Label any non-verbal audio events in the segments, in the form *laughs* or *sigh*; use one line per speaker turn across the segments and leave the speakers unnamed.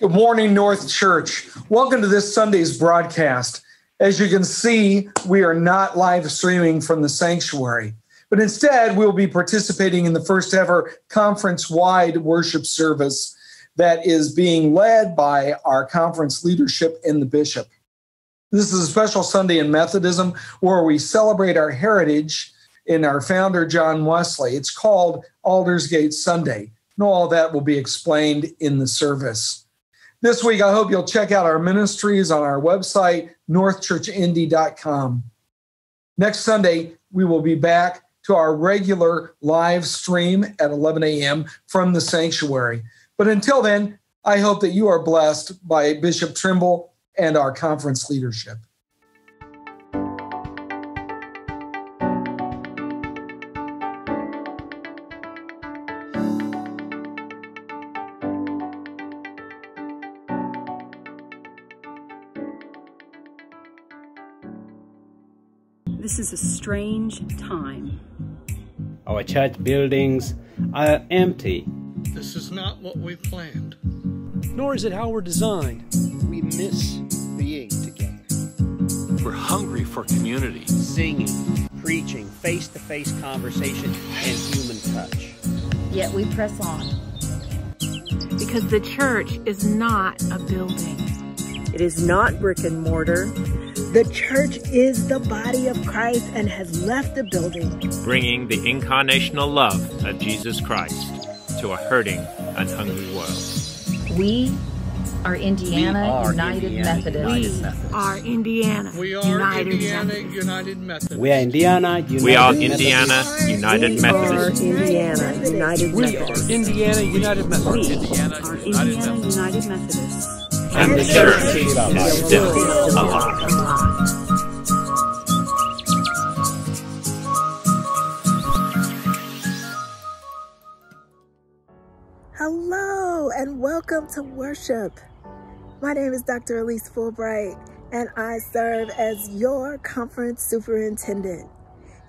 Good morning, North Church. Welcome to this Sunday's broadcast. As you can see, we are not live streaming from the sanctuary, but instead we'll be participating in the first ever conference wide worship service that is being led by our conference leadership and the bishop. This is a special Sunday in Methodism where we celebrate our heritage in our founder, John Wesley. It's called Aldersgate Sunday. And all that will be explained in the service. This week, I hope you'll check out our ministries on our website, northchurchindy.com. Next Sunday, we will be back to our regular live stream at 11 a.m. from the sanctuary. But until then, I hope that you are blessed by Bishop Trimble and our conference leadership.
This is a strange time.
Our church buildings are empty.
This is not what we planned.
Nor is it how we're designed.
We miss being together.
We're hungry for community.
Singing, preaching, face to face conversation, and human touch.
Yet we press on.
Because the church is not a building,
it is not brick and mortar. The church is the body of Christ and has left the building,
bringing the incarnational love of Jesus Christ to a hurting and hungry world.
We are Indiana
we are
United
Indiana
Methodist.
United
We are Indiana.
We are
United
Indiana
Methodist.
United Methodist.
We are Indiana United
We are Indiana United
We
Methodist.
are Indiana United
We are Indiana United Methodist.
We are Indiana United Methodist.
And the church is still alive.
Hello and welcome to worship. My name is Dr. Elise Fulbright and I serve as your conference superintendent.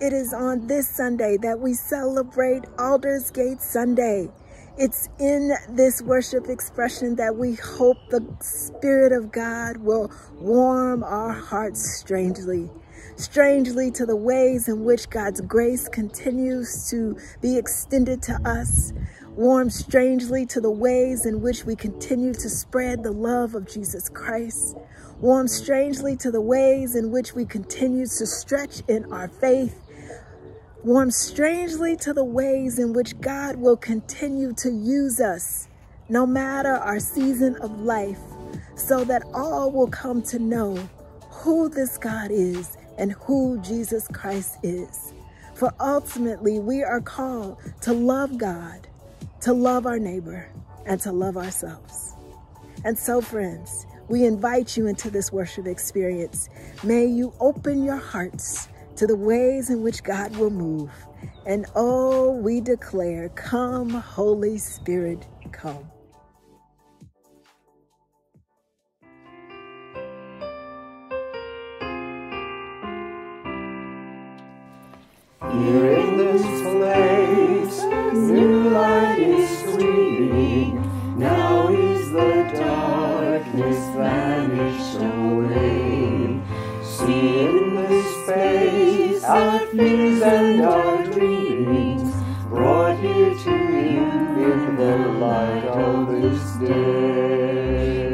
It is on this Sunday that we celebrate Aldersgate Sunday. It's in this worship expression that we hope the Spirit of God will warm our hearts strangely. Strangely to the ways in which God's grace continues to be extended to us. Warm strangely to the ways in which we continue to spread the love of Jesus Christ. Warm strangely to the ways in which we continue to stretch in our faith warm strangely to the ways in which God will continue to use us, no matter our season of life, so that all will come to know who this God is and who Jesus Christ is. For ultimately, we are called to love God, to love our neighbor, and to love ourselves. And so, friends, we invite you into this worship experience. May you open your hearts to the ways in which God will move. And oh, we declare, come, Holy Spirit, come.
Here in this place, new light is streaming. Now is the darkness vanished away. See in this space our fears and our dreams brought here to you in the light of this day.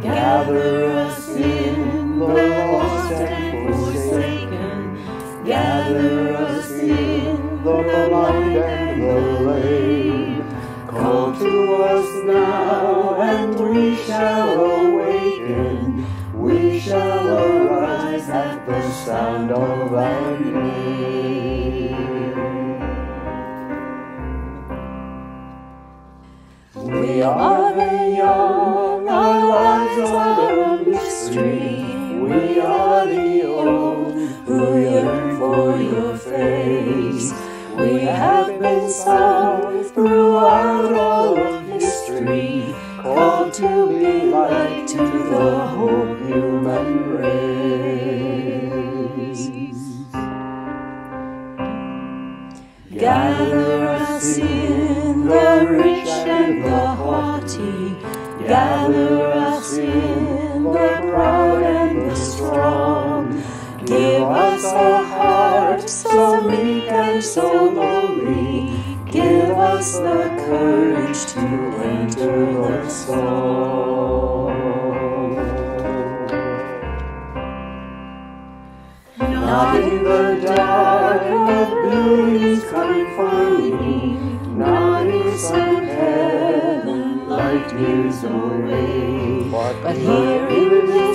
Gather us in the lost and forsaken. Gather us in the blind and the lame. Call to us now, and we shall at the sound of our name. We are the young, our lives are a mystery. We are the old who yearn for your face. We have been sung throughout all of history, called to be light to the whole human race. Gather us in, the rich and the haughty. Gather us in, the proud and the strong. Give us a heart so meek and so lowly. Give us the courage to enter the song. Not in the dark of buildings confining, not in some heaven light years away, but here in this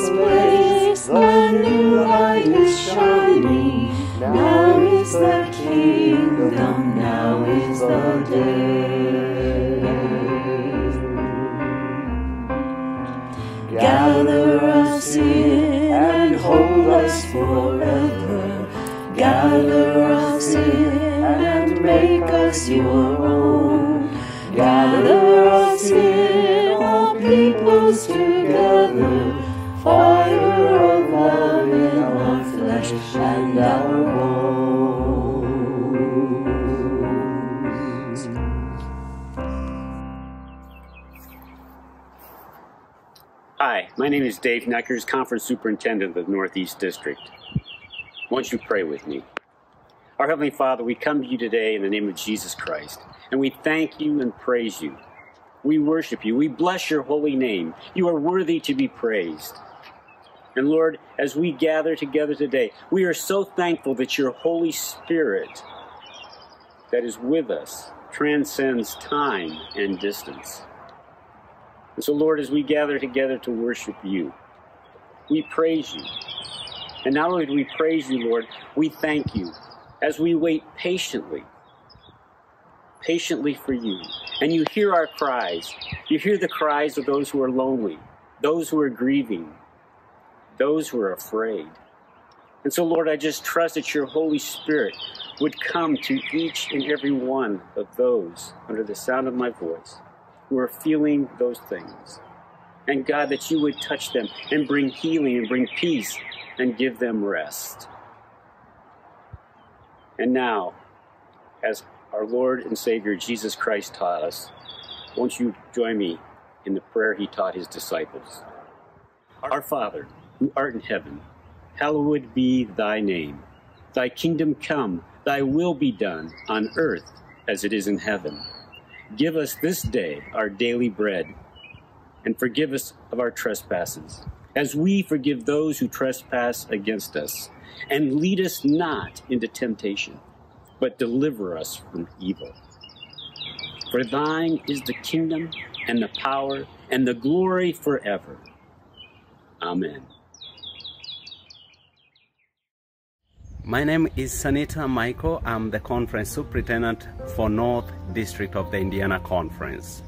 Dave Neckers, Conference Superintendent of the Northeast District. Won't you pray with me? Our Heavenly Father, we come to you today in the name of Jesus Christ, and we thank you and praise you. We worship you. We bless your holy name. You are worthy to be praised. And Lord, as we gather together today, we are so thankful that your Holy Spirit that is with us transcends time and distance. And so, Lord, as we gather together to worship you, we praise you. And not only do we praise you, Lord, we thank you as we wait patiently, patiently for you. And you hear our cries. You hear the cries of those who are lonely, those who are grieving, those who are afraid. And so, Lord, I just trust that your Holy Spirit would come to each and every one of those under the sound of my voice who are feeling those things. And God, that you would touch them and bring healing and bring peace and give them rest. And now, as our Lord and Savior Jesus Christ taught us, won't you join me in the prayer he taught his disciples? Our Father, who art in heaven, hallowed be thy name. Thy kingdom come, thy will be done on earth as it is in heaven. Give us this day our daily bread, and forgive us of our trespasses, as we forgive those who trespass against us. And lead us not into temptation, but deliver us from evil. For thine is the kingdom, and the power, and the glory forever. Amen.
My name is Sanita Michael. I'm the conference superintendent for North District of the Indiana Conference.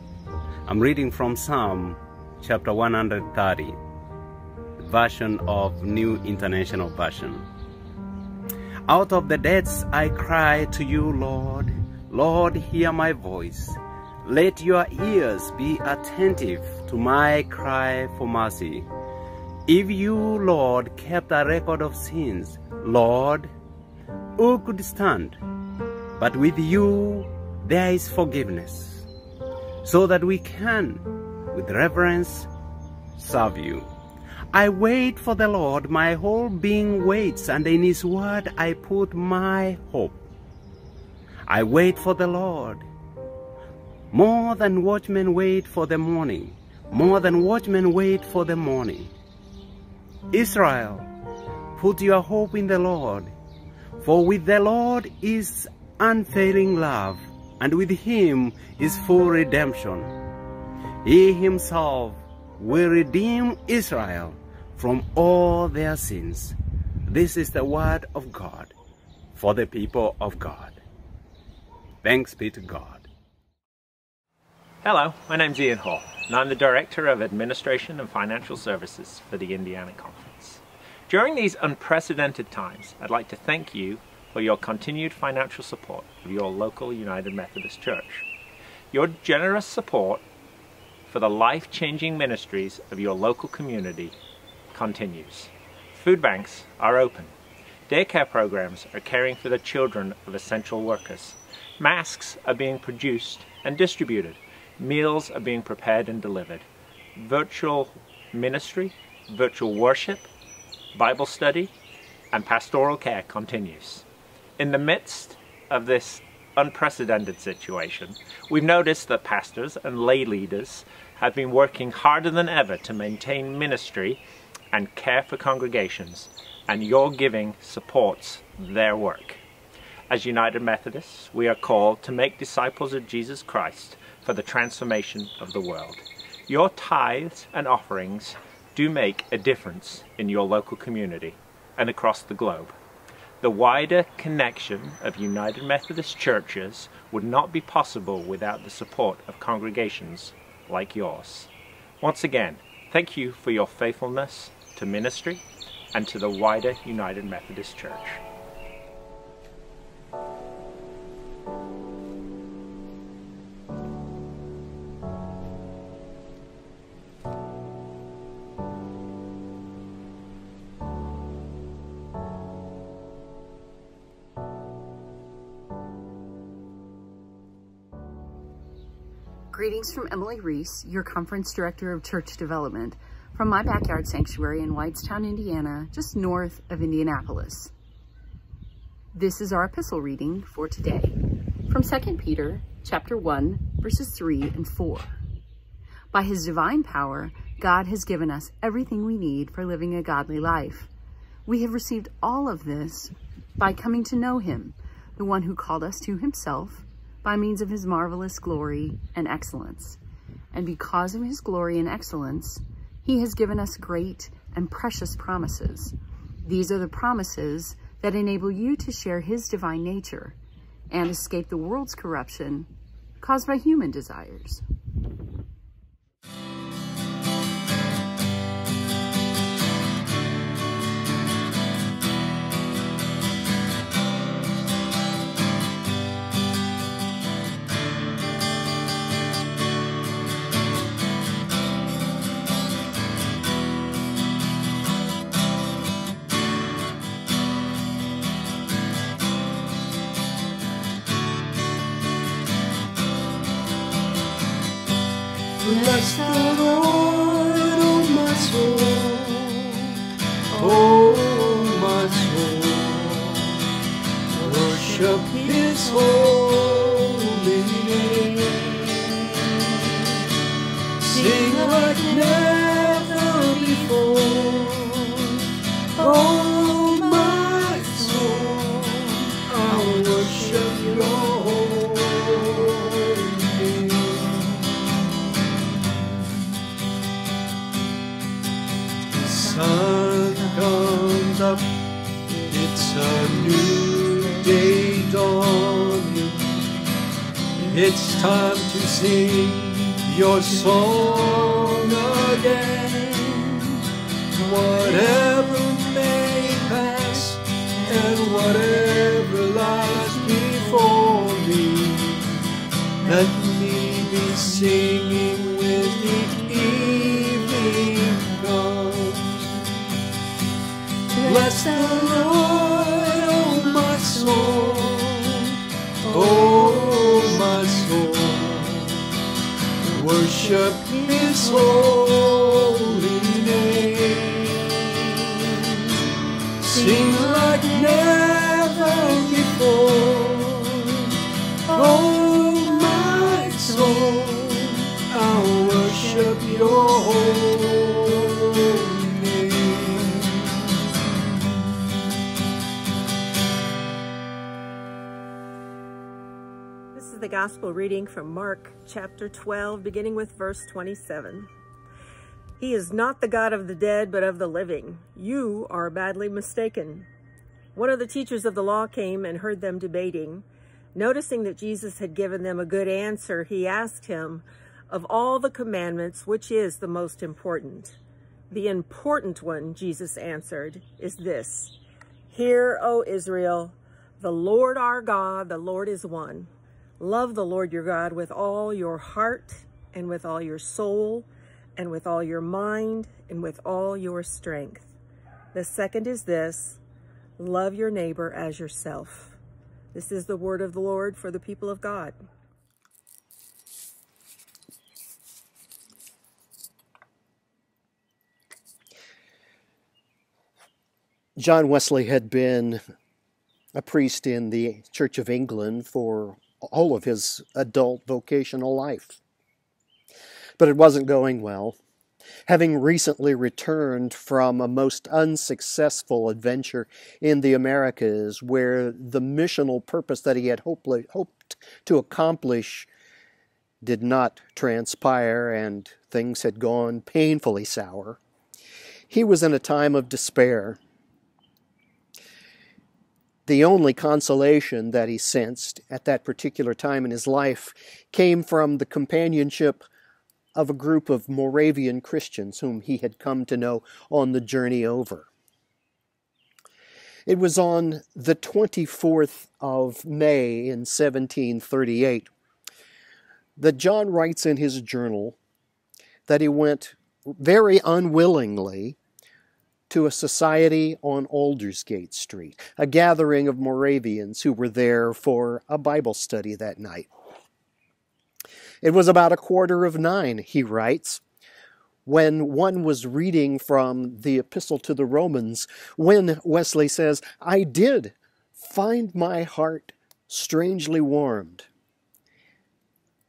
I'm reading from Psalm chapter 130, version of New International Version. Out of the depths I cry to you, Lord. Lord, hear my voice. Let your ears be attentive to my cry for mercy. If you, Lord, kept a record of sins, Lord, who could stand? But with you there is forgiveness, so that we can, with reverence, serve you. I wait for the Lord, my whole being waits, and in his word I put my hope. I wait for the Lord. More than watchmen wait for the morning, more than watchmen wait for the morning. Israel, put your hope in the Lord, for with the Lord is unfailing love, and with him is full redemption. He himself will redeem Israel from all their sins. This is the word of God for the people of God. Thanks be to God.
Hello, my name's Ian Hall, and I'm the Director of Administration and Financial Services for the Indiana Conference. During these unprecedented times, I'd like to thank you for your continued financial support of your local United Methodist Church. Your generous support for the life-changing ministries of your local community continues. Food banks are open. Daycare programs are caring for the children of essential workers. Masks are being produced and distributed. Meals are being prepared and delivered. virtual ministry, virtual worship, Bible study, and pastoral care continues. In the midst of this unprecedented situation, we've noticed that pastors and lay leaders have been working harder than ever to maintain ministry and care for congregations, and your giving supports their work. As United Methodists, we are called to make disciples of Jesus Christ for the transformation of the world. Your tithes and offerings do make a difference in your local community and across the globe. The wider connection of United Methodist churches would not be possible without the support of congregations like yours. Once again, thank you for your faithfulness to ministry and to the wider United Methodist Church.
From Emily Reese, your Conference Director of Church Development, from my backyard sanctuary in Whitestown, Indiana, just north of Indianapolis. This is our epistle reading for today from 2 Peter chapter 1, verses 3 and 4. By his divine power, God has given us everything we need for living a godly life. We have received all of this by coming to know him, the one who called us to himself by means of his marvelous glory and excellence. And because of his glory and excellence, he has given us great and precious promises. These are the promises that enable you to share his divine nature and escape the world's corruption caused by human desires.
Whatever may pass and whatever lies before me, let me be singing with the evening comes. Bless the Lord, oh my soul, oh my soul, worship His holy
gospel reading from Mark chapter 12, beginning with verse 27. He is not the God of the dead, but of the living. You are badly mistaken. One of the teachers of the law came and heard them debating. Noticing that Jesus had given them a good answer, he asked him, Of all the commandments, which is the most important? The important one, Jesus answered, is this Hear, O Israel, the Lord our God, the Lord is one. Love the Lord your God with all your heart and with all your soul and with all your mind and with all your strength. The second is this, love your neighbor as yourself. This is the word of the Lord for the people of God.
John Wesley had been a priest in the Church of England for all of his adult vocational life. But it wasn't going well. Having recently returned from a most unsuccessful adventure in the Americas, where the missional purpose that he had hoped to accomplish did not transpire and things had gone painfully sour, he was in a time of despair the only consolation that he sensed at that particular time in his life came from the companionship of a group of Moravian Christians whom he had come to know on the journey over. It was on the 24th of May in 1738 that John writes in his journal that he went very unwillingly to a society on Aldersgate Street, a gathering of Moravians who were there for a Bible study that night. It was about a quarter of nine, he writes, when one was reading from the Epistle to the Romans, when Wesley says, I did find my heart strangely warmed.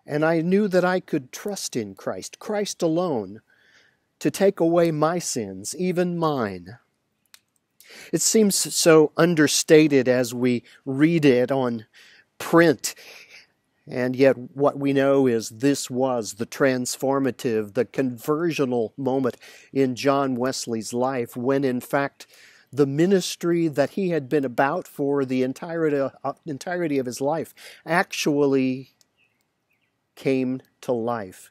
And I knew that I could trust in Christ, Christ alone, to take away my sins, even mine. It seems so understated as we read it on print. And yet, what we know is this was the transformative, the conversional moment in John Wesley's life when, in fact, the ministry that he had been about for the entirety, entirety of his life actually came to life.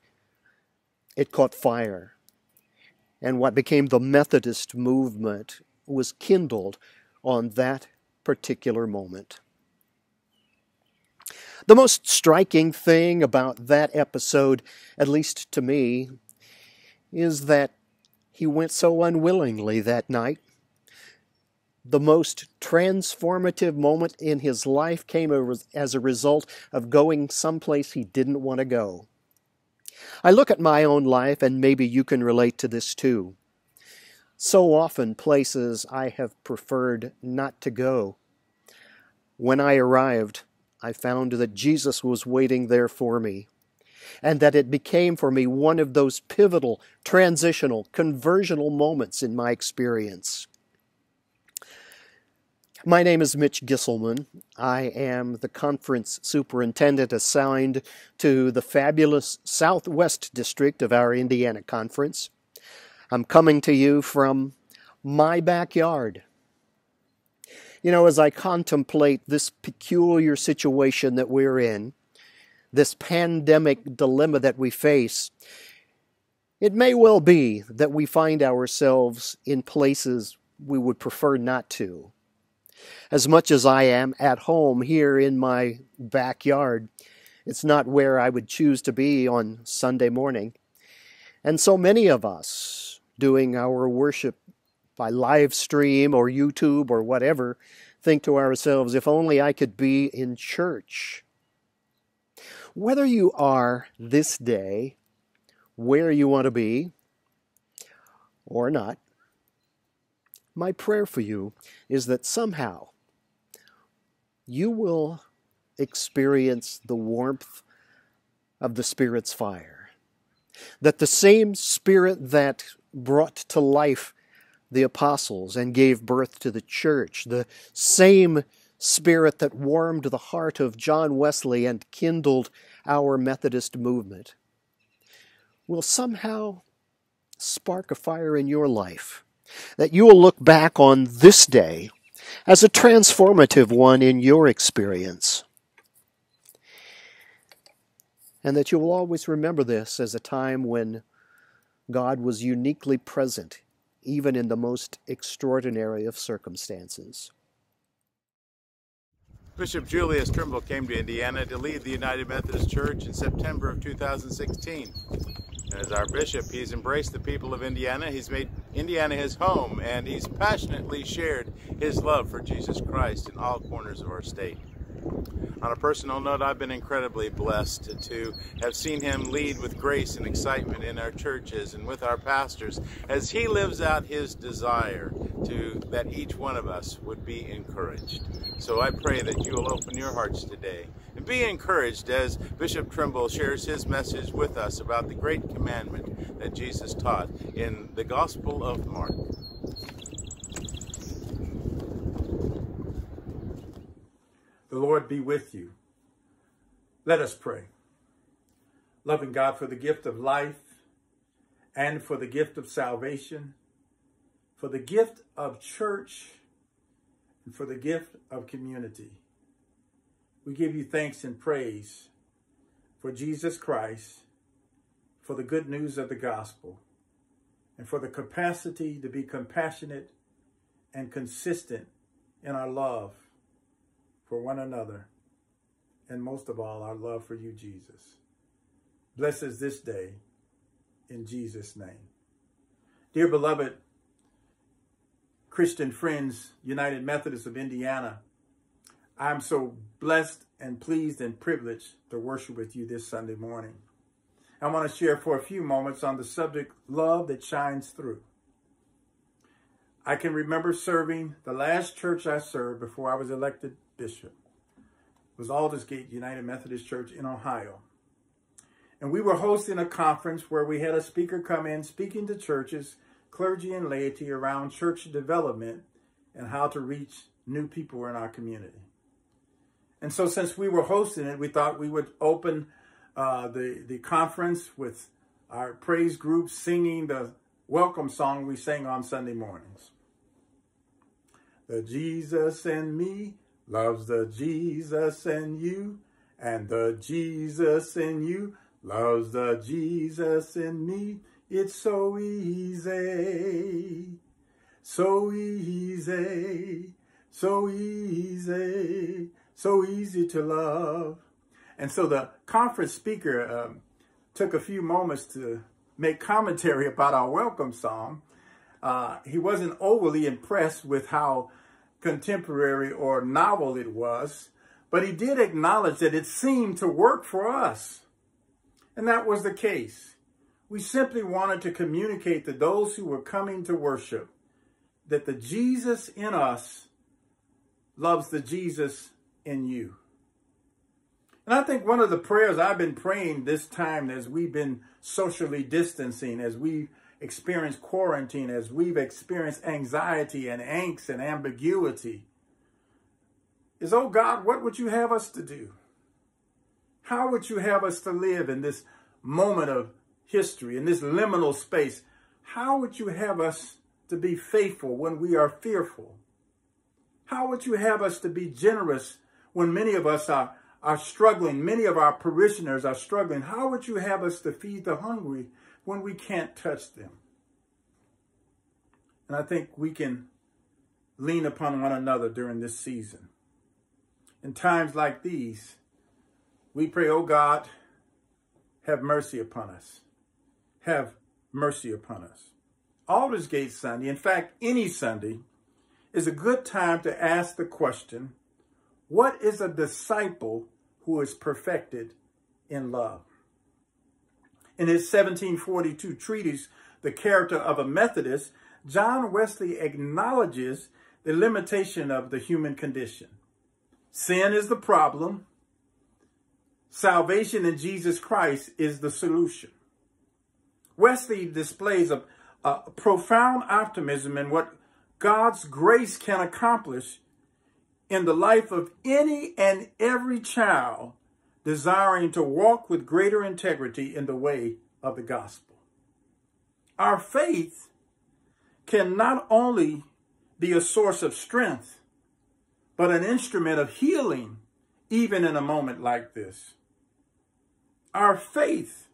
It caught fire and what became the Methodist movement was kindled on that particular moment. The most striking thing about that episode, at least to me, is that he went so unwillingly that night. The most transformative moment in his life came as a result of going someplace he didn't want to go. I look at my own life, and maybe you can relate to this too. So often, places I have preferred not to go. When I arrived, I found that Jesus was waiting there for me, and that it became for me one of those pivotal, transitional, conversional moments in my experience. My name is Mitch Gieselman. I am the conference superintendent assigned to the fabulous Southwest District of our Indiana Conference. I'm coming to you from my backyard. You know, as I contemplate this peculiar situation that we're in, this pandemic dilemma that we face, it may well be that we find ourselves in places we would prefer not to as much as I am at home here in my backyard. It's not where I would choose to be on Sunday morning. And so many of us doing our worship by live stream or YouTube or whatever think to ourselves, if only I could be in church. Whether you are this day where you want to be or not, my prayer for you is that somehow you will experience the warmth of the Spirit's fire. That the same Spirit that brought to life the apostles and gave birth to the church, the same Spirit that warmed the heart of John Wesley and kindled our Methodist movement, will somehow spark a fire in your life. That you will look back on this day as a transformative one in your experience. And that you will always remember this as a time when God was uniquely present, even in the most extraordinary of circumstances.
Bishop Julius Trimble came to Indiana to lead the United Methodist Church in September of 2016. As our bishop, he's embraced the people of Indiana. He's made Indiana his home, and he's passionately shared his love for Jesus Christ in all corners of our state. On a personal note, I've been incredibly blessed to have seen him lead with grace and excitement in our churches and with our pastors as he lives out his desire to that each one of us would be encouraged. So I pray that you will open your hearts today and be encouraged as Bishop Trimble shares his message with us about the great commandment that Jesus taught in the Gospel of Mark.
The Lord be with you. Let us pray. Loving God, for the gift of life and for the gift of salvation, for the gift of church, and for the gift of community. We give you thanks and praise for Jesus Christ, for the good news of the gospel, and for the capacity to be compassionate and consistent in our love for one another, and most of all, our love for you, Jesus. Bless us this day in Jesus' name. Dear beloved Christian friends, United Methodists of Indiana, I'm so blessed and pleased and privileged to worship with you this Sunday morning. I want to share for a few moments on the subject love that shines through. I can remember serving the last church I served before I was elected bishop was Aldersgate United Methodist Church in Ohio. And we were hosting a conference where we had a speaker come in speaking to churches, clergy, and laity around church development and how to reach new people in our community. And so since we were hosting it, we thought we would open uh, the, the conference with our praise group singing the welcome song we sang on Sunday mornings. The Jesus and me loves the Jesus in you, and the Jesus in you loves the Jesus in me. It's so easy, so easy, so easy, so easy to love. And so the conference speaker um, took a few moments to make commentary about our welcome song. Uh, he wasn't overly impressed with how contemporary or novel it was, but he did acknowledge that it seemed to work for us. And that was the case. We simply wanted to communicate to those who were coming to worship that the Jesus in us loves the Jesus in you. And I think one of the prayers I've been praying this time as we've been socially distancing, as we experienced quarantine, as we've experienced anxiety and angst and ambiguity, is, oh God, what would you have us to do? How would you have us to live in this moment of history, in this liminal space? How would you have us to be faithful when we are fearful? How would you have us to be generous when many of us are, are struggling? Many of our parishioners are struggling. How would you have us to feed the hungry when we can't touch them. And I think we can lean upon one another during this season. In times like these, we pray, oh God, have mercy upon us. Have mercy upon us. Aldersgate Sunday, in fact, any Sunday, is a good time to ask the question, what is a disciple who is perfected in love? In his 1742 treatise, The Character of a Methodist, John Wesley acknowledges the limitation of the human condition. Sin is the problem. Salvation in Jesus Christ is the solution. Wesley displays a, a profound optimism in what God's grace can accomplish in the life of any and every child desiring to walk with greater integrity in the way of the gospel. Our faith can not only be a source of strength, but an instrument of healing, even in a moment like this. Our faith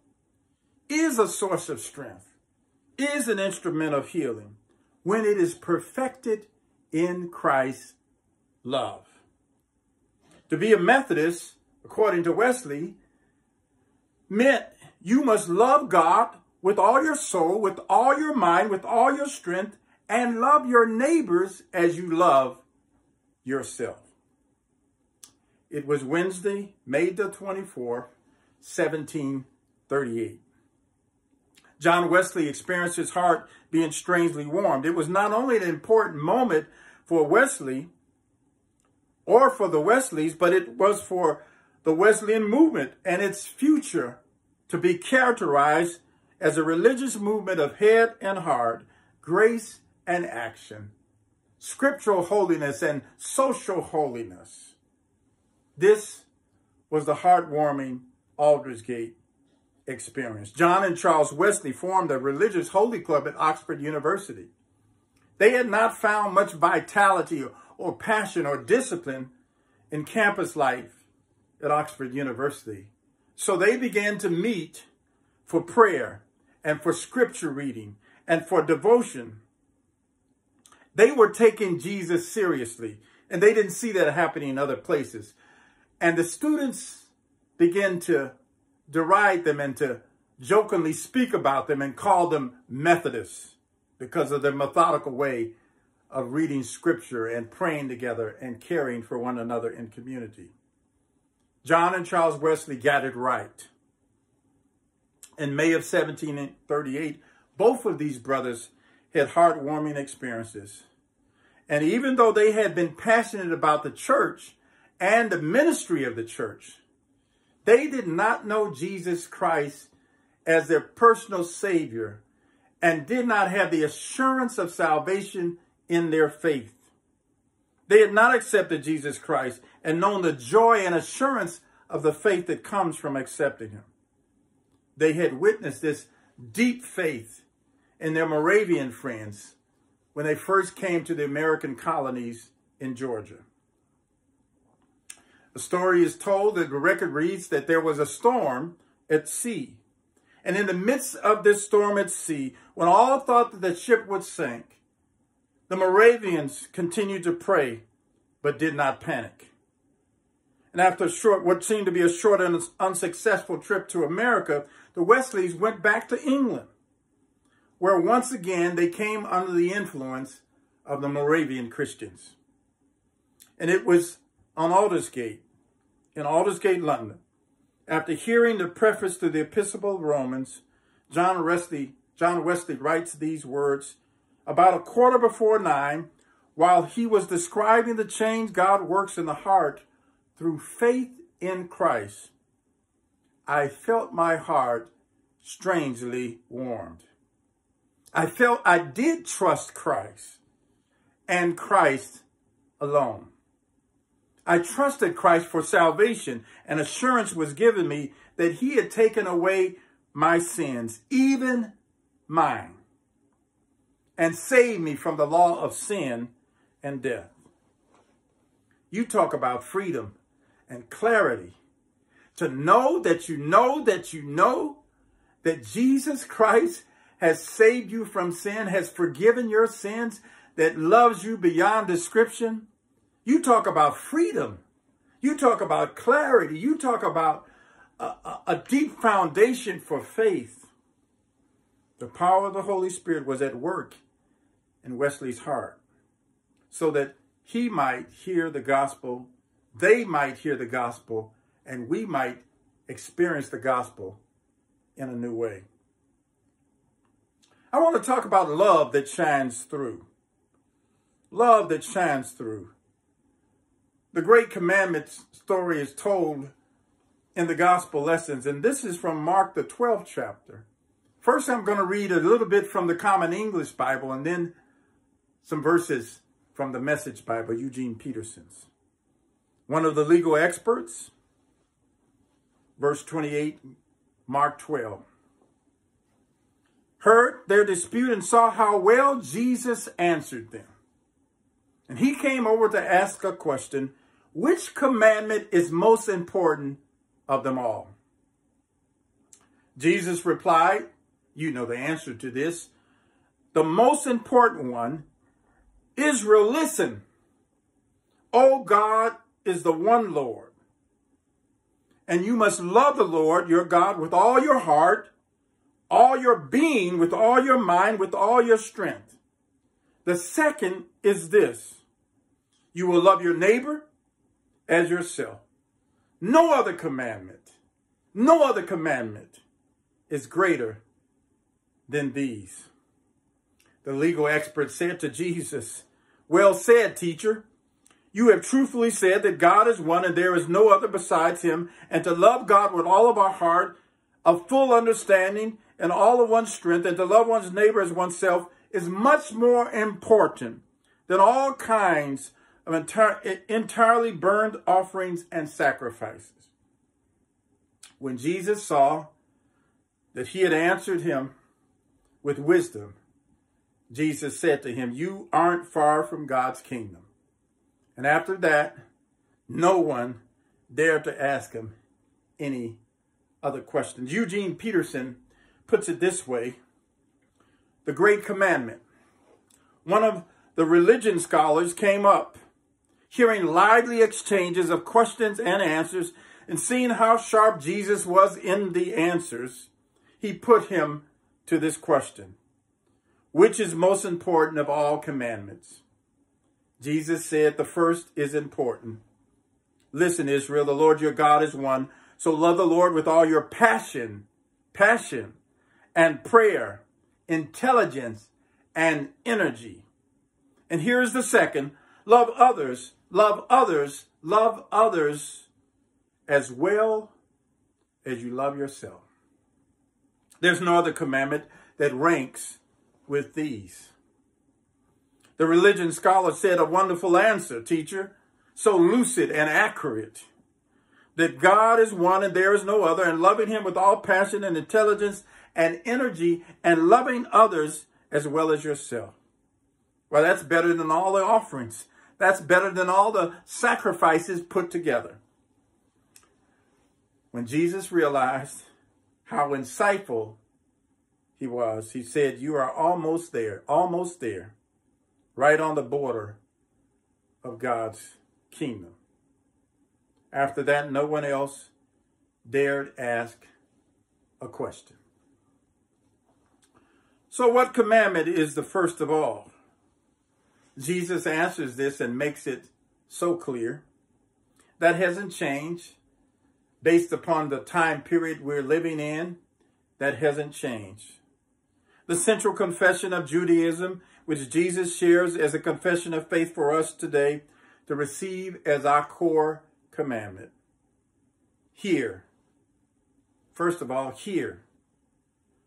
is a source of strength, is an instrument of healing when it is perfected in Christ's love. To be a Methodist according to Wesley, meant you must love God with all your soul, with all your mind, with all your strength, and love your neighbors as you love yourself. It was Wednesday, May the 24th, 1738. John Wesley experienced his heart being strangely warmed. It was not only an important moment for Wesley or for the Wesleys, but it was for the Wesleyan movement and its future to be characterized as a religious movement of head and heart, grace and action, scriptural holiness and social holiness. This was the heartwarming Aldersgate experience. John and Charles Wesley formed a religious holy club at Oxford University. They had not found much vitality or passion or discipline in campus life at Oxford University. So they began to meet for prayer and for scripture reading and for devotion. They were taking Jesus seriously, and they didn't see that happening in other places. And the students began to deride them and to jokingly speak about them and call them Methodists because of their methodical way of reading scripture and praying together and caring for one another in community. John and Charles Wesley got it right. In May of 1738, both of these brothers had heartwarming experiences. And even though they had been passionate about the church and the ministry of the church, they did not know Jesus Christ as their personal Savior and did not have the assurance of salvation in their faith. They had not accepted Jesus Christ and known the joy and assurance of the faith that comes from accepting him. They had witnessed this deep faith in their Moravian friends when they first came to the American colonies in Georgia. The story is told that the record reads that there was a storm at sea. And in the midst of this storm at sea, when all thought that the ship would sink, the Moravians continued to pray, but did not panic. And after a short, what seemed to be a short and unsuccessful trip to America, the Wesleys went back to England, where once again they came under the influence of the Moravian Christians. And it was on Aldersgate, in Aldersgate, London, after hearing the preface to the Epistle of Romans, John Wesley, John Wesley writes these words about a quarter before nine, while he was describing the change God works in the heart through faith in Christ, I felt my heart strangely warmed. I felt I did trust Christ and Christ alone. I trusted Christ for salvation, and assurance was given me that he had taken away my sins, even mine, and saved me from the law of sin and death. You talk about freedom and clarity to know that you know that you know that Jesus Christ has saved you from sin, has forgiven your sins, that loves you beyond description. You talk about freedom. You talk about clarity. You talk about a, a, a deep foundation for faith. The power of the Holy Spirit was at work in Wesley's heart so that he might hear the gospel, they might hear the gospel, and we might experience the gospel in a new way. I want to talk about love that shines through. Love that shines through. The Great Commandment story is told in the gospel lessons, and this is from Mark, the 12th chapter. First, I'm going to read a little bit from the Common English Bible and then some verses from the Message Bible, Eugene Peterson's. One of the legal experts, verse 28, Mark 12. Heard their dispute and saw how well Jesus answered them. And he came over to ask a question, which commandment is most important of them all? Jesus replied, you know the answer to this. The most important one, Israel, listen. O God is the one Lord. And you must love the Lord your God with all your heart, all your being, with all your mind, with all your strength. The second is this. You will love your neighbor as yourself. No other commandment, no other commandment is greater than these. The legal expert said to Jesus, Well said, teacher. You have truthfully said that God is one and there is no other besides him, and to love God with all of our heart, a full understanding, and all of one's strength, and to love one's neighbor as oneself is much more important than all kinds of entire, entirely burned offerings and sacrifices. When Jesus saw that he had answered him with wisdom, Jesus said to him, You aren't far from God's kingdom. And after that, no one dared to ask him any other questions. Eugene Peterson puts it this way The Great Commandment. One of the religion scholars came up, hearing lively exchanges of questions and answers, and seeing how sharp Jesus was in the answers, he put him to this question Which is most important of all commandments? Jesus said the first is important. Listen, Israel, the Lord your God is one. So love the Lord with all your passion, passion, and prayer, intelligence, and energy. And here's the second love others, love others, love others as well as you love yourself. There's no other commandment that ranks with these. The religion scholar said a wonderful answer, teacher, so lucid and accurate that God is one and there is no other, and loving him with all passion and intelligence and energy, and loving others as well as yourself. Well, that's better than all the offerings. That's better than all the sacrifices put together. When Jesus realized how insightful he was, he said, You are almost there, almost there right on the border of God's kingdom. After that, no one else dared ask a question. So, what commandment is the first of all? Jesus answers this and makes it so clear. That hasn't changed based upon the time period we're living in. That hasn't changed. The central confession of Judaism which Jesus shares as a confession of faith for us today to receive as our core commandment. Hear. First of all, hear.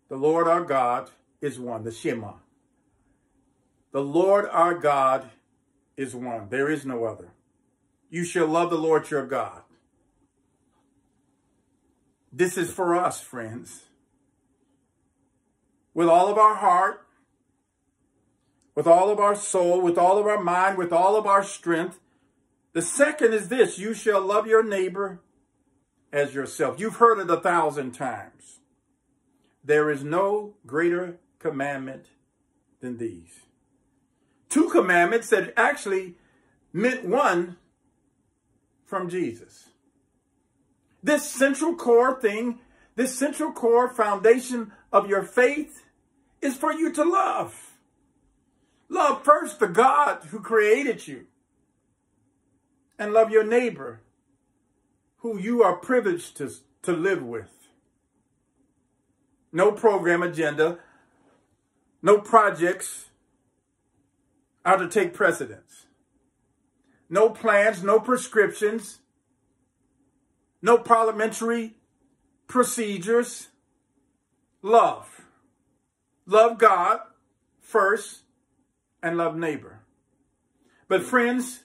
The Lord our God is one, the Shema. The Lord our God is one. There is no other. You shall love the Lord your God. This is for us, friends. With all of our heart, with all of our soul, with all of our mind, with all of our strength. The second is this you shall love your neighbor as yourself. You've heard it a thousand times. There is no greater commandment than these. Two commandments that actually meant one from Jesus. This central core thing, this central core foundation of your faith is for you to love. Love first the God who created you. And love your neighbor who you are privileged to, to live with. No program agenda, no projects are to take precedence. No plans, no prescriptions, no parliamentary procedures. Love. Love God first and love neighbor. But friends,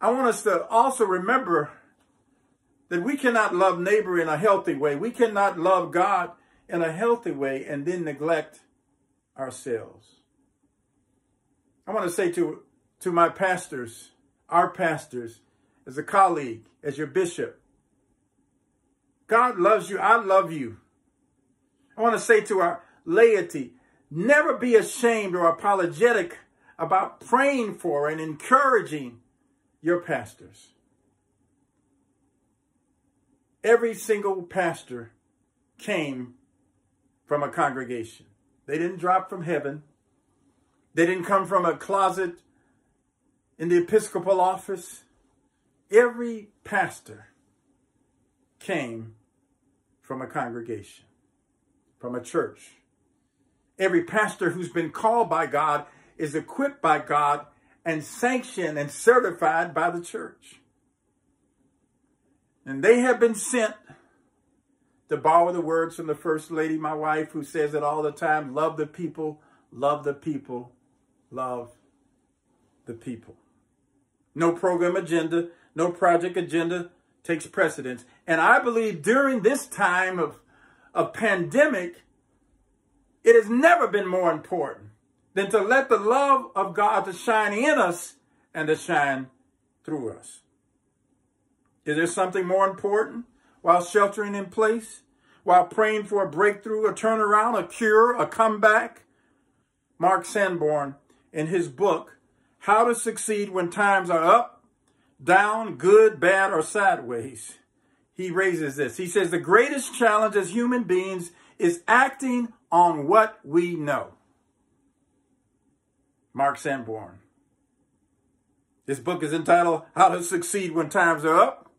I want us to also remember that we cannot love neighbor in a healthy way. We cannot love God in a healthy way and then neglect ourselves. I want to say to, to my pastors, our pastors, as a colleague, as your bishop, God loves you. I love you. I want to say to our laity, Never be ashamed or apologetic about praying for and encouraging your pastors. Every single pastor came from a congregation. They didn't drop from heaven. They didn't come from a closet in the Episcopal office. Every pastor came from a congregation, from a church. Every pastor who's been called by God is equipped by God and sanctioned and certified by the church. And they have been sent to borrow the words from the First Lady, my wife, who says it all the time love the people, love the people, love the people. No program agenda, no project agenda takes precedence. And I believe during this time of, of pandemic, it has never been more important than to let the love of God to shine in us and to shine through us. Is there something more important while sheltering in place, while praying for a breakthrough, a turnaround, a cure, a comeback? Mark Sanborn, in his book, How to Succeed When Times Are Up, Down, Good, Bad, or Sideways, he raises this. He says, The greatest challenge as human beings is acting on what we know. Mark Sanborn. This book is entitled How to Succeed When Times Are Up,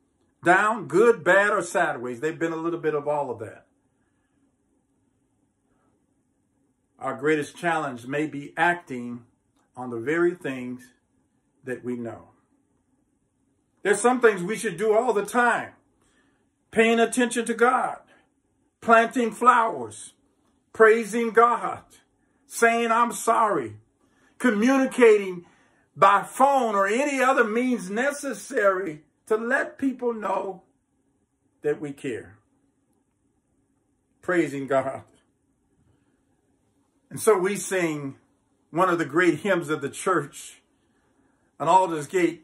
Down, Good, Bad, or Sideways. They've been a little bit of all of that. Our greatest challenge may be acting on the very things that we know. There's some things we should do all the time. Paying attention to God, planting flowers, praising God, saying I'm sorry, communicating by phone or any other means necessary to let people know that we care. Praising God. And so we sing one of the great hymns of the church, an Aldersgate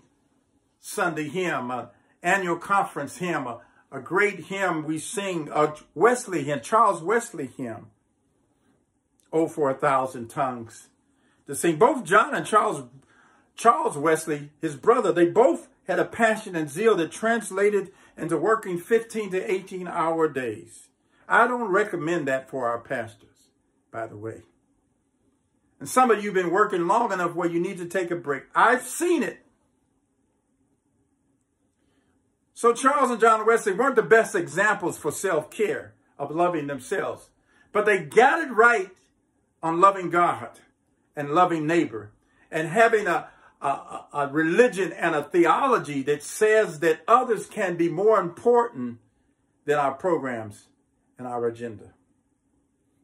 Sunday hymn, an annual conference hymn, a, a great hymn we sing, a Wesley hymn, Charles Wesley hymn, Oh, for a thousand tongues to sing. Both John and Charles, Charles Wesley, his brother, they both had a passion and zeal that translated into working 15 to 18 hour days. I don't recommend that for our pastors, by the way. And some of you have been working long enough where you need to take a break. I've seen it. So Charles and John Wesley weren't the best examples for self-care, of loving themselves. But they got it right on loving God and loving neighbor and having a, a, a, religion and a theology that says that others can be more important than our programs and our agenda.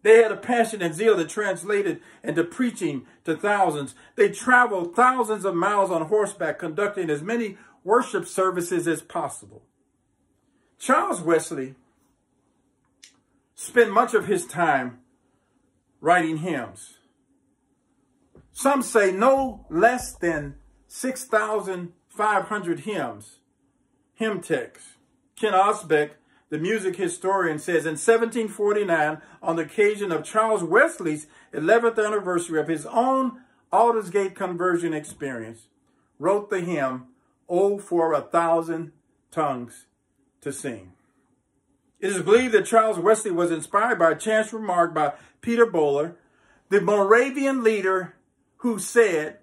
They had a passion and zeal that translated into preaching to thousands. They traveled thousands of miles on horseback, conducting as many worship services as possible. Charles Wesley spent much of his time writing hymns. Some say no less than 6,500 hymns, hymn texts. Ken Osbeck, the music historian, says in 1749, on the occasion of Charles Wesley's 11th anniversary of his own Aldersgate conversion experience, wrote the hymn, Oh, for a thousand tongues to sing. It is believed that Charles Wesley was inspired by a chance remark by Peter Böhler, the Moravian leader who said,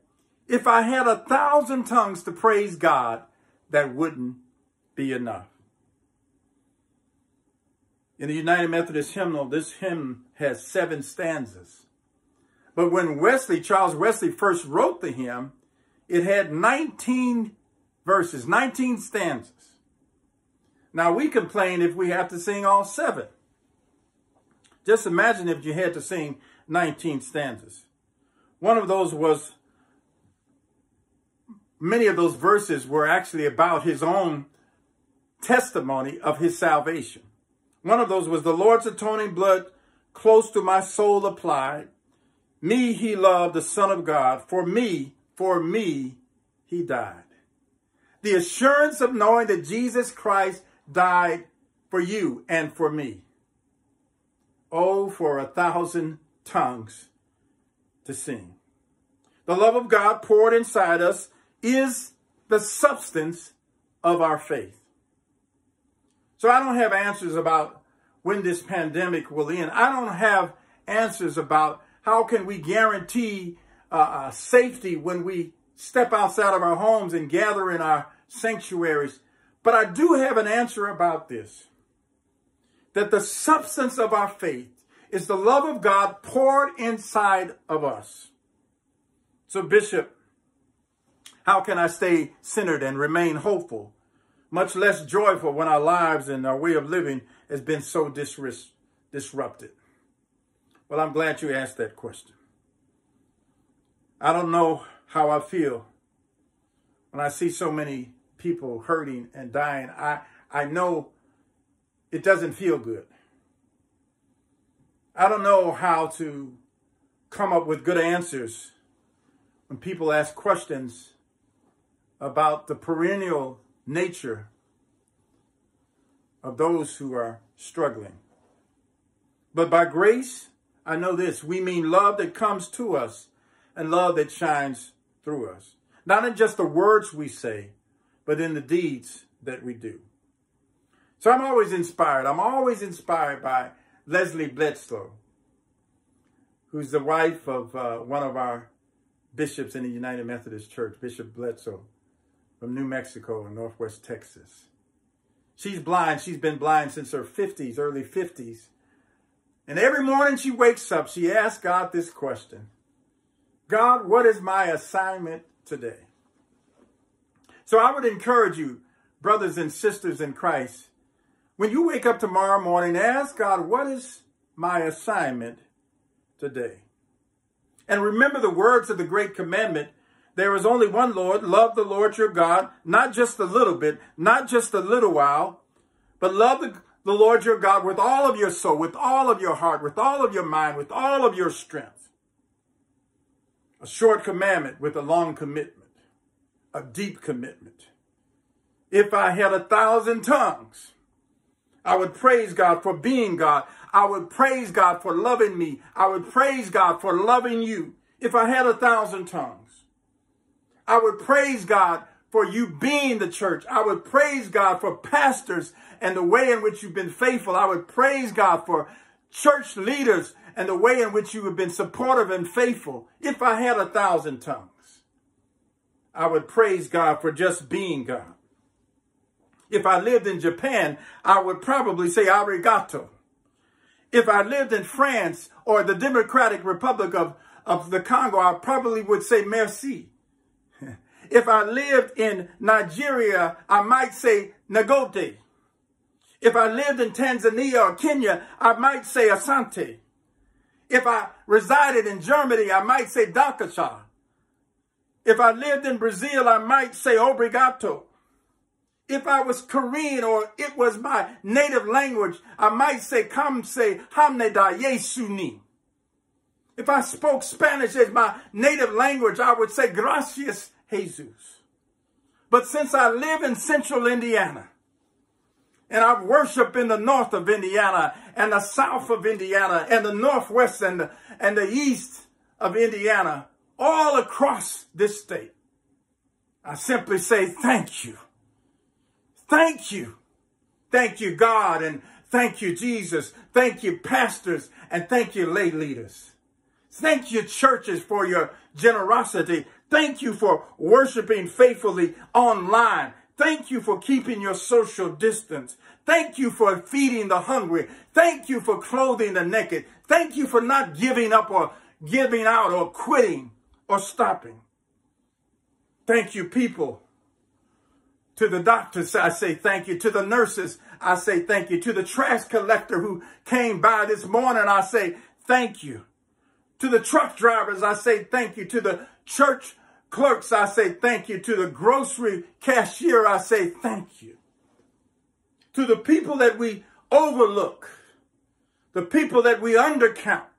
if I had a thousand tongues to praise God, that wouldn't be enough. In the United Methodist hymnal, this hymn has seven stanzas. But when Wesley, Charles Wesley, first wrote the hymn, it had 19 verses, 19 stanzas. Now, we complain if we have to sing all seven. Just imagine if you had to sing 19 stanzas. One of those was, many of those verses were actually about his own testimony of his salvation. One of those was the Lord's atoning blood close to my soul applied. Me he loved, the Son of God. For me, for me, he died. The assurance of knowing that Jesus Christ died for you and for me. Oh, for a thousand tongues to sing. The love of God poured inside us is the substance of our faith. So I don't have answers about when this pandemic will end. I don't have answers about how can we guarantee uh, uh, safety when we step outside of our homes and gather in our sanctuaries. But I do have an answer about this. that the substance of our faith is the love of God poured inside of us. So, Bishop, how can I stay centered and remain hopeful, much less joyful when our lives and our way of living has been so disrupt disrupted? Well, I'm glad you asked that question. I don't know how I feel when I see so many people hurting and dying. I, I know it doesn't feel good. I don't know how to come up with good answers when people ask questions about the perennial nature of those who are struggling. But by grace, I know this we mean love that comes to us and love that shines through us. Not in just the words we say, but in the deeds that we do. So I'm always inspired. I'm always inspired by Leslie Bledsoe, who's the wife of uh, one of our bishops in the United Methodist Church, Bishop Bledsoe from New Mexico and Northwest Texas. She's blind. She's been blind since her 50s, early 50s. And every morning she wakes up, she asks God this question God, what is my assignment today? So I would encourage you, brothers and sisters in Christ, when you wake up tomorrow morning, ask God, what is my assignment today? And remember the words of the great commandment. There is only one Lord. Love the Lord your God, not just a little bit, not just a little while, but love the, Lord your God with all of your soul, with all of your heart, with all of your mind, with all of your strength. A short commandment with a long commitment, a deep commitment. If I had a thousand tongues, I would praise God for being God. I would praise God for loving me. I would praise God for loving you if I had a thousand tongues. I would praise God for you being the church. I would praise God for pastors and the way in which you've been faithful. I would praise God for church leaders and the way in which you have been supportive and faithful. If I had a thousand tongues, I would praise God for just being God. If I lived in Japan, I would probably say arigato. If I lived in France or the Democratic Republic of, of the Congo, I probably would say merci. *laughs* If I lived in Nigeria, I might say nagote. If I lived in Tanzania or Kenya, I might say asante. If I resided in Germany, I might say dakasha. If I lived in Brazil, I might say obrigado. If I was Korean or it was my native language, I might say kamse hamneda yesuni. If I spoke Spanish as my native language, I would say gracias Jesus. But since I live in central Indiana, and I worship in the north of Indiana and the south of Indiana and the northwest and the, and the east of Indiana, all across this state, I simply say thank you. Thank you. Thank you, God, and thank you, Jesus. Thank you, pastors, and thank you, lay leaders. Thank you, churches, for your generosity. Thank you for worshiping faithfully online. Thank you for keeping your social distance. Thank you for feeding the hungry. Thank you for clothing the naked. Thank you for not giving up or giving out or quitting or stopping. Thank you, people, to the doctors, I say thank you. To the nurses, I say thank you. To the trash collector who came by this morning, I say thank you. To the truck drivers, I say thank you. To the church clerks, I say thank you. To the grocery cashier, I say thank you. To the people that we overlook, the people that we undercount,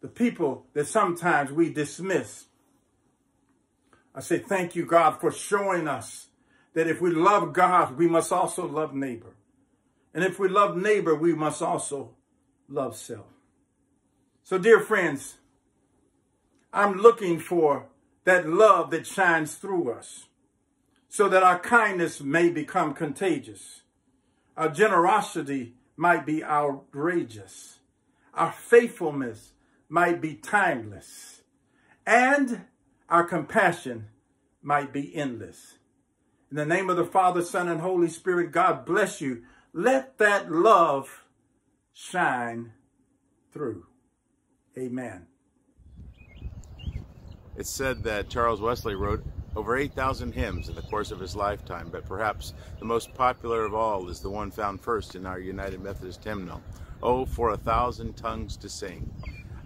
the people that sometimes we dismiss. I say thank you, God, for showing us that if we love God, we must also love neighbor. And if we love neighbor, we must also love self. So, dear friends, I'm looking for that love that shines through us so that our kindness may become contagious. Our generosity might be outrageous. Our faithfulness might be timeless. And our compassion might be endless. In the name of the Father, Son, and Holy Spirit, God bless you. let that love shine through. Amen.
It's said that Charles Wesley wrote over 8,000 hymns in the course of his lifetime, but perhaps the most popular of all is the one found first in our United Methodist hymnal, Oh, for a thousand tongues to sing.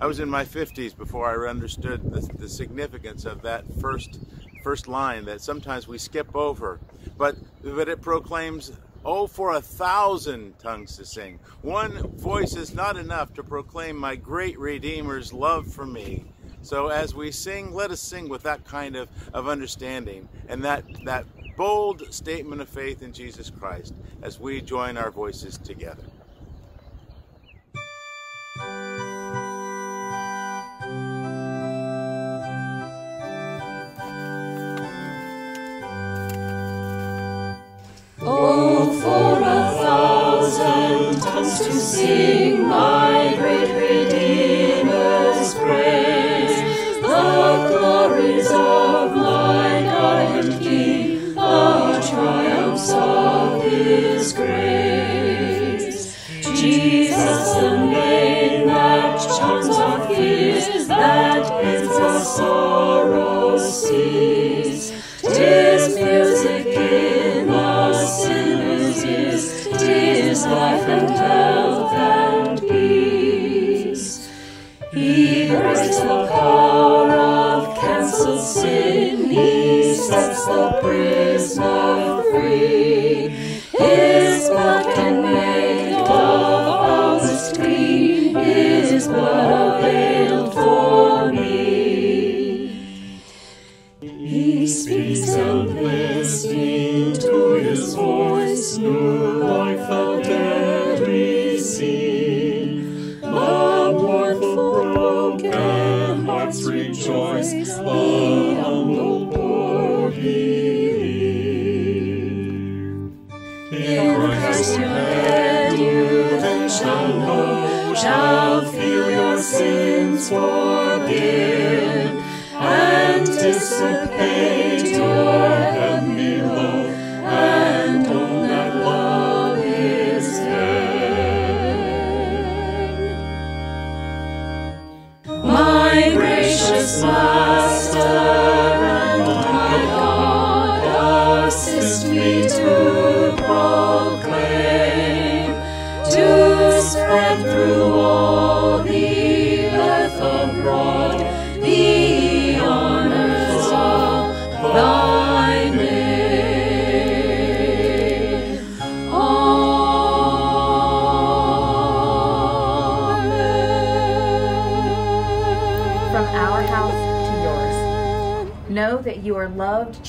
I was in my 50s before I understood the, the significance of that first first line that sometimes we skip over, but, but it proclaims Oh, for a thousand tongues to sing. One voice is not enough to proclaim my great Redeemer's love for me. So as we sing, let us sing with that kind of, of understanding and that, that bold statement of faith in Jesus Christ as we join our voices together.
To sing my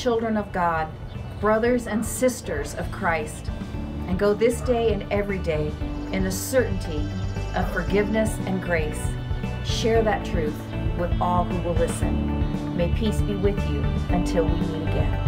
children of God, brothers and sisters of Christ, and go this day and every day in the certainty of forgiveness and grace. Share that truth with all who will listen. May peace be with you until we meet again.